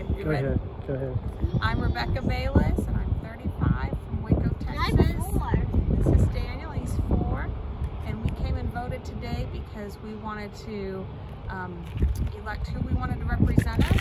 Go ahead. Go ahead. I'm Rebekah Baylis, and I'm 35 from Waco, Texas. This is Daniel, he's four. And we came and voted today because we wanted to um, elect who we wanted to represent us.